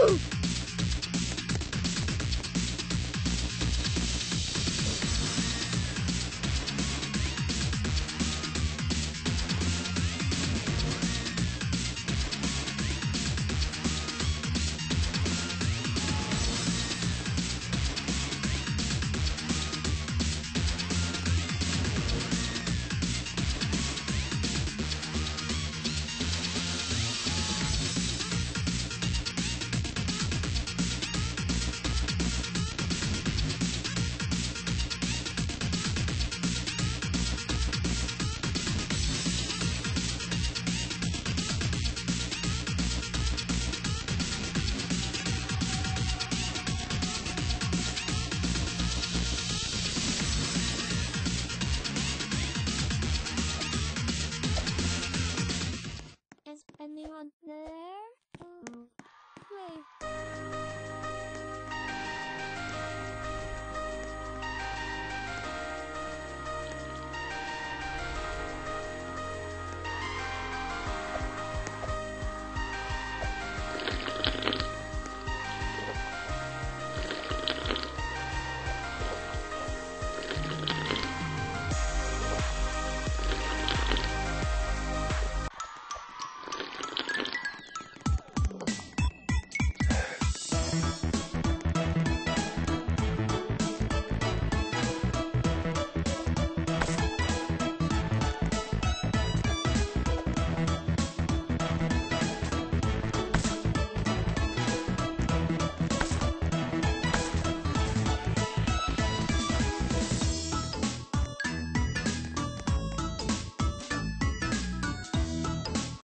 Woo! Anyone there? Oh, wait.